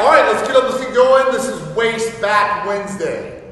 All right, let's get up, let's get going. This is Waste Back Wednesday.